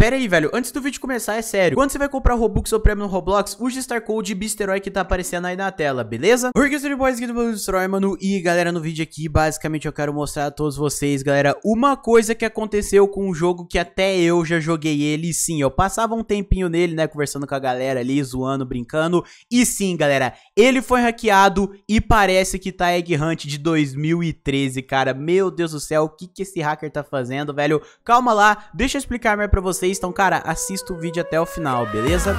Pera aí, velho, antes do vídeo começar, é sério. Quando você vai comprar Robux ou prêmio no Roblox, use Star Code Bisteroy que tá aparecendo aí na tela, beleza? Orquestra Boys aqui do Bisteroy, mano. E, galera, no vídeo aqui, basicamente, eu quero mostrar a todos vocês, galera, uma coisa que aconteceu com um jogo que até eu já joguei ele. sim, eu passava um tempinho nele, né, conversando com a galera ali, zoando, brincando. E sim, galera, ele foi hackeado e parece que tá Egg Hunt de 2013, cara. Meu Deus do céu, o que que esse hacker tá fazendo, velho? Calma lá, deixa eu explicar mais pra vocês vocês. Então, cara, assista o vídeo até o final, beleza?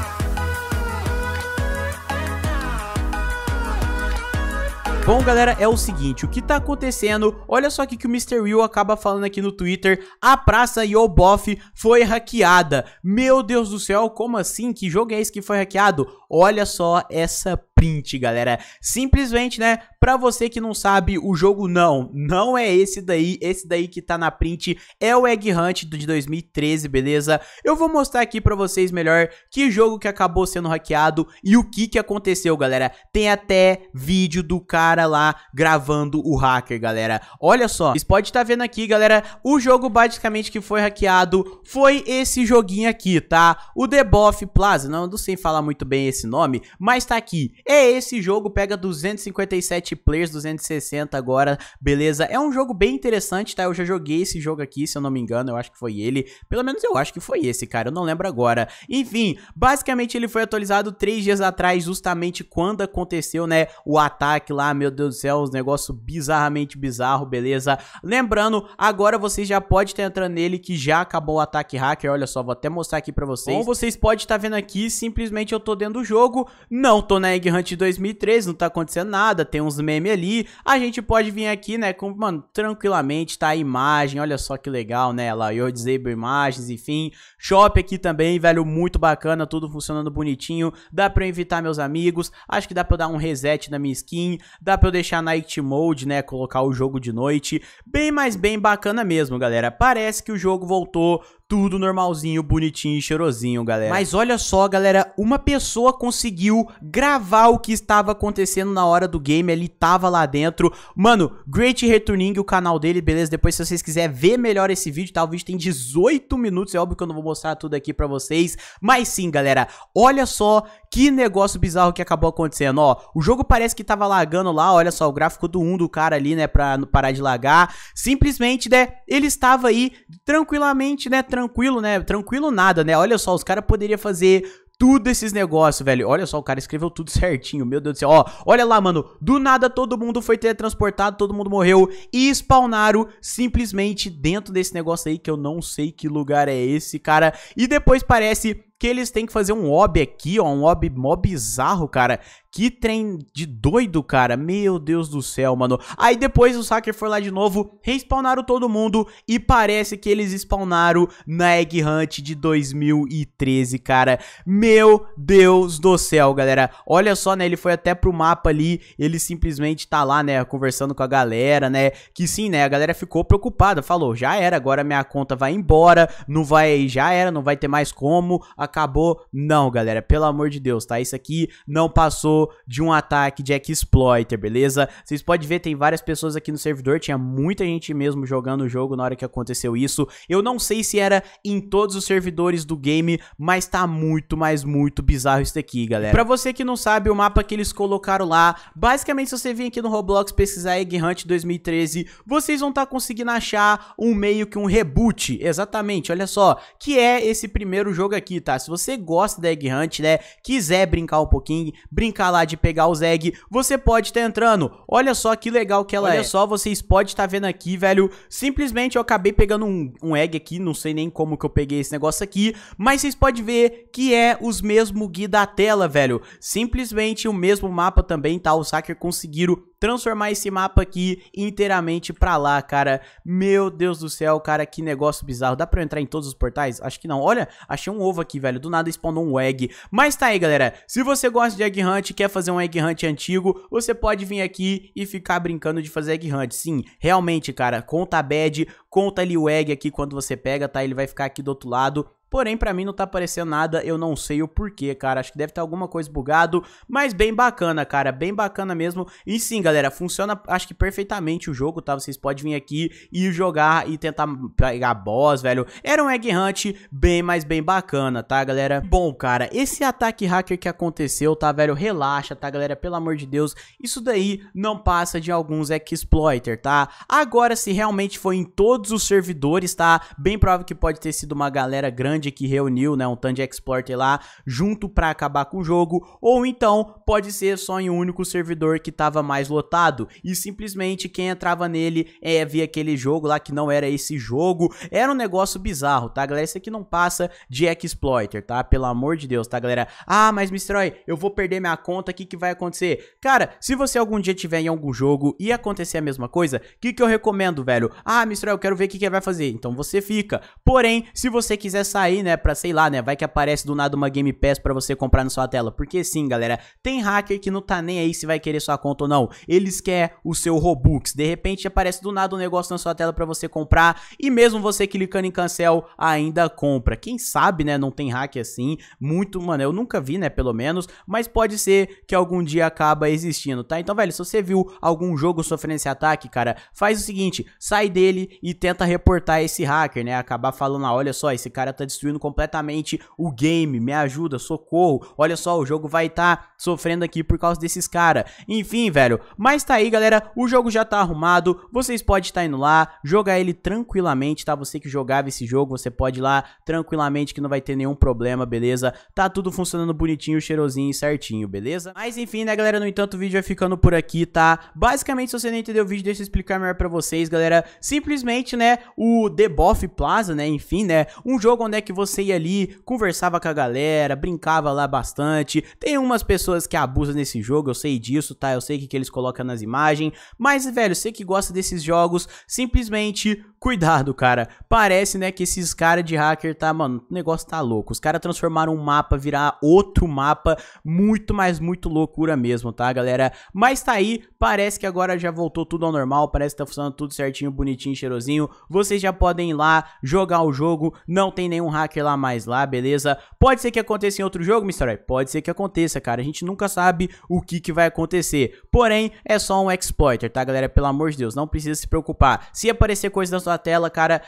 Bom, galera, é o seguinte, o que tá acontecendo, olha só aqui que o Mr. Will acaba falando aqui no Twitter, a praça Yoboff foi hackeada. Meu Deus do céu, como assim? Que jogo é esse que foi hackeado? Olha só essa print, galera. Simplesmente, né, pra você que não sabe, o jogo não, não é esse daí, esse daí que tá na print é o Egg Hunt de 2013, beleza? Eu vou mostrar aqui pra vocês melhor que jogo que acabou sendo hackeado e o que que aconteceu, galera. Tem até vídeo do cara lá gravando o hacker, galera. Olha só, vocês podem estar tá vendo aqui, galera, o jogo basicamente que foi hackeado foi esse joguinho aqui, tá? O The Boff Plaza, não, não sei falar muito bem esse nome, mas tá aqui. É esse jogo, pega 257 players, 260 agora, beleza? É um jogo bem interessante, tá? Eu já joguei esse jogo aqui, se eu não me engano, eu acho que foi ele. Pelo menos eu acho que foi esse, cara, eu não lembro agora. Enfim, basicamente ele foi atualizado três dias atrás, justamente quando aconteceu, né, o ataque lá, meu Deus do céu, os negócios bizarramente bizarro, beleza? Lembrando, agora vocês já podem estar entrando nele que já acabou o ataque hacker, olha só, vou até mostrar aqui pra vocês. Como vocês podem estar vendo aqui, simplesmente eu tô dentro do jogo, não tô na Egg Hunt de 2013, não tá acontecendo nada, tem uns memes ali. A gente pode vir aqui, né, com, mano, tranquilamente, tá a imagem, olha só que legal, né, lá, eu disable imagens, enfim. Shop aqui também, velho, muito bacana, tudo funcionando bonitinho. Dá pra eu invitar meus amigos, acho que dá pra eu dar um reset na minha skin, dá pra eu deixar night mode, né, colocar o jogo de noite. Bem, mais bem bacana mesmo, galera. Parece que o jogo voltou tudo normalzinho, bonitinho e cheirosinho, galera. Mas olha só, galera, uma pessoa conseguiu gravar o que estava acontecendo na hora do game, ele tava lá dentro. Mano, Great Returning, o canal dele, beleza? Depois se vocês quiserem ver melhor esse vídeo, tá? O vídeo tem 18 minutos, é óbvio que eu não vou mostrar tudo aqui pra vocês. Mas sim, galera, olha só que negócio bizarro que acabou acontecendo, ó. O jogo parece que tava lagando lá, olha só, o gráfico do 1 do cara ali, né, pra parar de lagar. Simplesmente, né, ele estava aí tranquilamente, né, tranquilamente tranquilo, né? Tranquilo nada, né? Olha só, os caras poderiam fazer tudo esses negócios, velho. Olha só, o cara escreveu tudo certinho, meu Deus do céu. Ó, olha lá, mano. Do nada todo mundo foi teletransportado, todo mundo morreu e spawnaram simplesmente dentro desse negócio aí que eu não sei que lugar é esse, cara. E depois parece que eles têm que fazer um ob aqui, ó, um ob mó bizarro, cara, que trem de doido, cara. Meu Deus do céu, mano. Aí depois o Sacker foi lá de novo, respawnaram todo mundo e parece que eles spawnaram na Egg Hunt de 2013, cara. Meu Deus do céu, galera. Olha só, né, ele foi até pro mapa ali, ele simplesmente tá lá, né, conversando com a galera, né, que sim, né, a galera ficou preocupada, falou, já era, agora minha conta vai embora, não vai, já era, não vai ter mais como, acabou. Não, galera, pelo amor de Deus, tá? Isso aqui não passou de um ataque de exploiter, beleza? Vocês podem ver, tem várias pessoas aqui no servidor, tinha muita gente mesmo jogando o jogo na hora que aconteceu isso. Eu não sei se era em todos os servidores do game, mas tá muito, mas muito bizarro isso daqui, galera. Pra você que não sabe, o mapa que eles colocaram lá, basicamente se você vir aqui no Roblox pesquisar Egg Hunt 2013, vocês vão estar tá conseguindo achar um meio que um reboot, exatamente, olha só, que é esse primeiro jogo aqui, tá? Se você gosta da Egg Hunt, né, quiser brincar um pouquinho, brincar lá de pegar os egg, você pode estar tá entrando. Olha só que legal que ela Olha é. Olha só, vocês podem estar tá vendo aqui, velho. Simplesmente eu acabei pegando um, um egg aqui, não sei nem como que eu peguei esse negócio aqui, mas vocês podem ver que é os mesmos guia da tela, velho. Simplesmente o mesmo mapa também, tá? Os hackers conseguiram transformar esse mapa aqui inteiramente pra lá, cara. Meu Deus do céu, cara, que negócio bizarro. Dá pra eu entrar em todos os portais? Acho que não. Olha, achei um ovo aqui, velho. Do nada spawnou um egg. Mas tá aí, galera. Se você gosta de egg hunt, quer fazer um egg hunt antigo, você pode vir aqui e ficar brincando de fazer egg hunt. Sim, realmente, cara, conta a bad, conta ali o egg aqui quando você pega, tá? Ele vai ficar aqui do outro lado Porém, pra mim não tá aparecendo nada, eu não sei o porquê, cara. Acho que deve ter alguma coisa bugado, mas bem bacana, cara. Bem bacana mesmo. E sim, galera, funciona, acho que perfeitamente o jogo, tá? Vocês podem vir aqui e jogar e tentar pegar boss, velho. Era um Egg Hunt bem, mas bem bacana, tá, galera? Bom, cara, esse ataque hacker que aconteceu, tá, velho? Relaxa, tá, galera? Pelo amor de Deus, isso daí não passa de alguns exploiter, tá? Agora, se realmente foi em todos os servidores, tá? Bem provável que pode ter sido uma galera grande que reuniu, né, um tanto de exploiter lá, junto pra acabar com o jogo, ou então pode ser só em um único servidor que tava mais lotado, e simplesmente quem entrava nele é, via aquele jogo lá que não era esse jogo, era um negócio bizarro, tá, galera? Isso aqui não passa de exploiter, tá? Pelo amor de Deus, tá, galera? Ah, mas Mr. Roy, eu vou perder minha conta, o que que vai acontecer? Cara, se você algum dia tiver em algum jogo e acontecer a mesma coisa, o que que eu recomendo, velho? Ah, Mr. Roy, eu quero ver o que que vai fazer, então você fica. Porém, se você quiser sair, né, pra, sei lá, né, vai que aparece do nada uma Game Pass pra você comprar na sua tela, porque sim, galera, tem hacker que não tá nem aí se vai querer sua conta ou não, eles querem o seu Robux, de repente aparece do nada um negócio na sua tela pra você comprar, e mesmo você clicando em cancel, ainda compra, quem sabe, né, não tem hack assim, muito, mano, eu nunca vi, né, pelo menos, mas pode ser que algum dia acaba existindo, tá? Então, velho, se você viu algum jogo sofrendo esse ataque, cara, faz o seguinte, sai dele e tenta reportar esse hacker, né, acabar falando, ah, olha só, esse cara tá destruindo completamente o game, me ajuda, socorro, olha só, o jogo vai estar tá sofrendo aqui por causa desses cara. Enfim, velho, mas tá aí, galera, o jogo já tá arrumado, vocês podem estar tá indo lá, jogar ele tranquilamente, tá? Você que jogava esse jogo, você pode ir lá tranquilamente que não vai ter nenhum problema, beleza? Tá tudo funcionando bonitinho, cheirosinho e certinho, beleza? Mas enfim, né, galera, no entanto, o vídeo vai ficando por aqui, tá? Basicamente, se você não entendeu o vídeo, deixa eu explicar melhor pra vocês, galera. Simplesmente, né, o The Boff Plaza, né, enfim, né, um jogo onde é que você ia ali, conversava com a galera, brincava lá bastante. Tem umas pessoas que abusam nesse jogo, eu sei disso, tá? Eu sei que, que eles colocam nas imagens, mas, velho, você que gosta desses jogos, simplesmente cuidado, cara. Parece, né, que esses caras de hacker tá, mano, o negócio tá louco. Os caras transformaram um mapa virar outro mapa, muito, mais muito loucura mesmo, tá, galera? Mas tá aí, parece que agora já voltou tudo ao normal, parece que tá funcionando tudo certinho, bonitinho, cheirosinho. Vocês já podem ir lá jogar o jogo, não tem nenhum hacker lá mais lá, beleza? Pode ser que aconteça em outro jogo, Mr. Ray? Pode ser que aconteça, cara. A gente nunca sabe o que que vai acontecer. Porém, é só um exploiter, tá, galera? Pelo amor de Deus, não precisa se preocupar. Se aparecer coisa na sua sua tela, cara,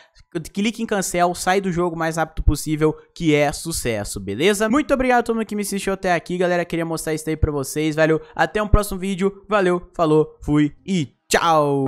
clique em cancel, sai do jogo o mais rápido possível, que é sucesso, beleza? Muito obrigado a todo mundo que me assistiu até aqui, galera, queria mostrar isso aí pra vocês, velho. Até um próximo vídeo, valeu, falou, fui e tchau!